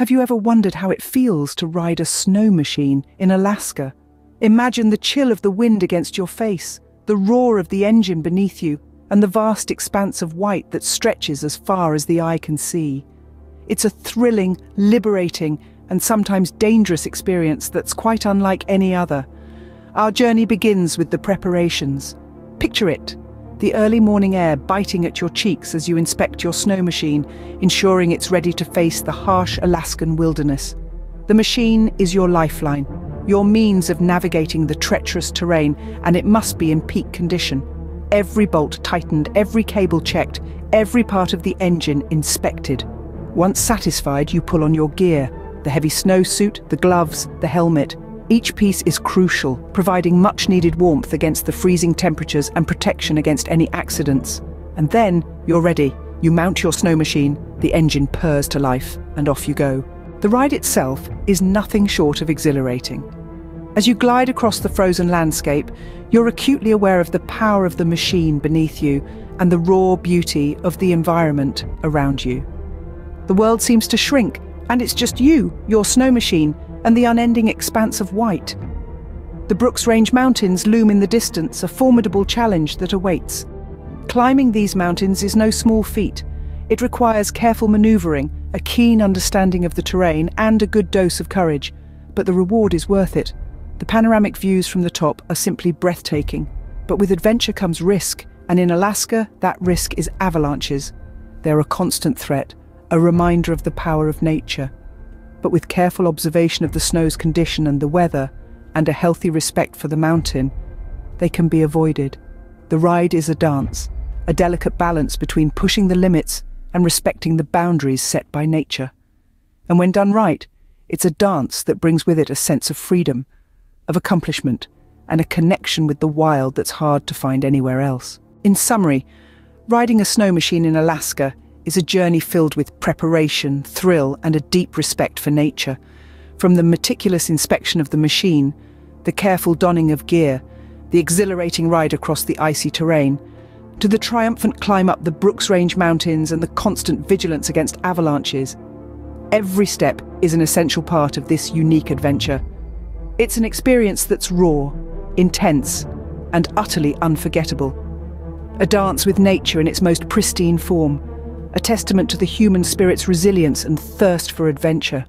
Have you ever wondered how it feels to ride a snow machine in Alaska? Imagine the chill of the wind against your face, the roar of the engine beneath you, and the vast expanse of white that stretches as far as the eye can see. It's a thrilling, liberating, and sometimes dangerous experience that's quite unlike any other. Our journey begins with the preparations. Picture it the early morning air biting at your cheeks as you inspect your snow machine, ensuring it's ready to face the harsh Alaskan wilderness. The machine is your lifeline, your means of navigating the treacherous terrain, and it must be in peak condition. Every bolt tightened, every cable checked, every part of the engine inspected. Once satisfied, you pull on your gear the heavy snowsuit, the gloves, the helmet. Each piece is crucial, providing much needed warmth against the freezing temperatures and protection against any accidents. And then you're ready. You mount your snow machine, the engine purrs to life, and off you go. The ride itself is nothing short of exhilarating. As you glide across the frozen landscape, you're acutely aware of the power of the machine beneath you and the raw beauty of the environment around you. The world seems to shrink, and it's just you, your snow machine, and the unending expanse of white. The Brooks Range Mountains loom in the distance, a formidable challenge that awaits. Climbing these mountains is no small feat. It requires careful manoeuvring, a keen understanding of the terrain, and a good dose of courage. But the reward is worth it. The panoramic views from the top are simply breathtaking. But with adventure comes risk, and in Alaska, that risk is avalanches. They're a constant threat, a reminder of the power of nature. But with careful observation of the snow's condition and the weather, and a healthy respect for the mountain, they can be avoided. The ride is a dance, a delicate balance between pushing the limits and respecting the boundaries set by nature. And when done right, it's a dance that brings with it a sense of freedom, of accomplishment, and a connection with the wild that's hard to find anywhere else. In summary, riding a snow machine in Alaska is a journey filled with preparation, thrill, and a deep respect for nature. From the meticulous inspection of the machine, the careful donning of gear, the exhilarating ride across the icy terrain, to the triumphant climb up the Brooks Range Mountains and the constant vigilance against avalanches. Every step is an essential part of this unique adventure. It's an experience that's raw, intense, and utterly unforgettable. A dance with nature in its most pristine form, a testament to the human spirit's resilience and thirst for adventure.